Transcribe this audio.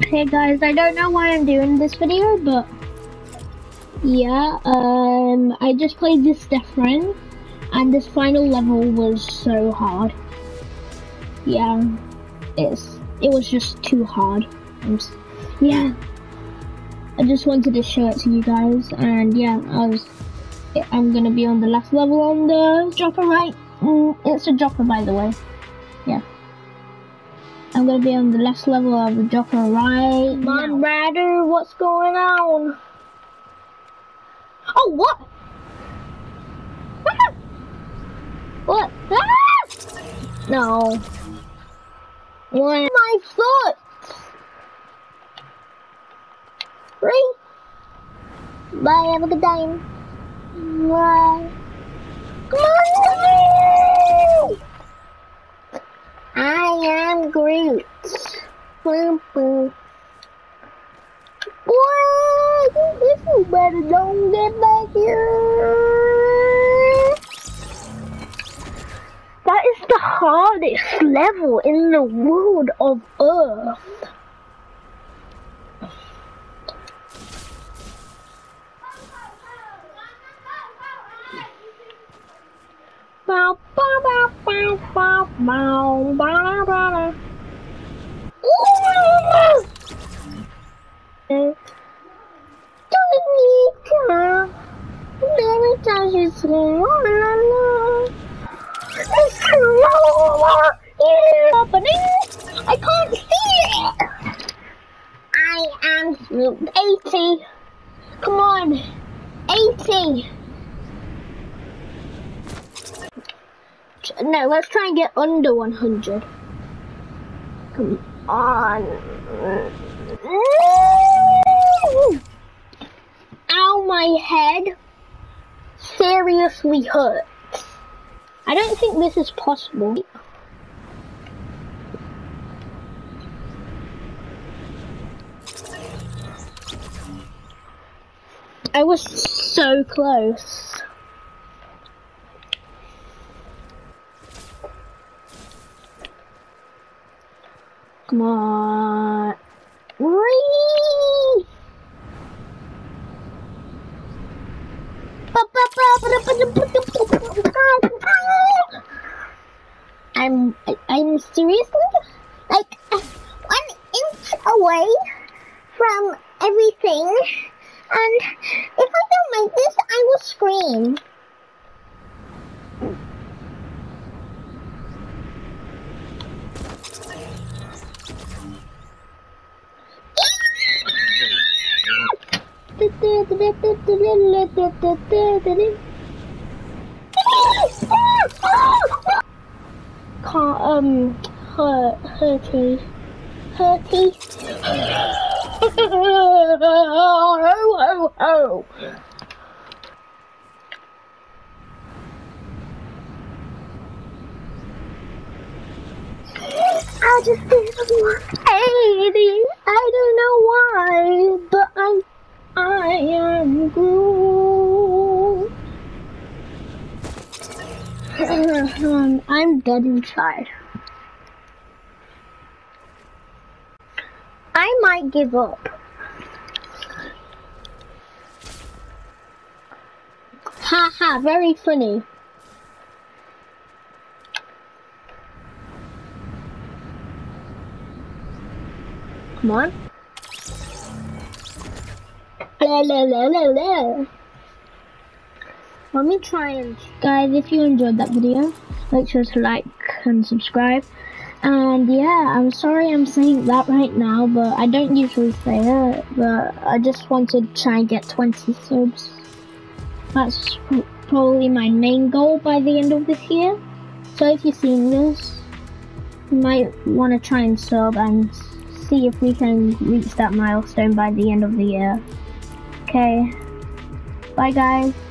Hey guys, I don't know why I'm doing this video, but yeah, um, I just played this Death Run, and this final level was so hard. Yeah, it's it was just too hard. Just, yeah, I just wanted to show it to you guys, and yeah, I was. I'm gonna be on the last level on the dropper right. Mm, it's a dropper, by the way. Yeah. I'm gonna be on the last level of the dropper right Man Rider, what's going on? Oh, what? what? Ah! No. What? My foot! Three. Bye, have a good time. Bye. Come on! I am Groot. Boom, boom. What? You better don't get back here. That is the hardest level in the world of Earth. Bow, bow, bow, bow, bow, bow, bow, bow. Dominica, I can't see it. I am 80. Come on. 80. No, let's try and get under 100. Come on. Ow, my head seriously hurts. I don't think this is possible. I was so close. Come on. Whee! I'm I'm seriously like one inch away from everything, and if I don't make this, I will scream. Can't, um, hurt, hurty, hurty. ho, ho, ho. I just didn't want 80. I don't know why, but I I am Groot. um, I'm dead inside. I might give up. Ha ha, very funny. Come on. Let me try and guys if you enjoyed that video make sure to like and subscribe. And yeah I'm sorry I'm saying that right now but I don't usually say it but I just wanted to try and get 20 subs. That's probably my main goal by the end of this year. So if you're seeing this you might want to try and sub and see if we can reach that milestone by the end of the year okay. Bye guys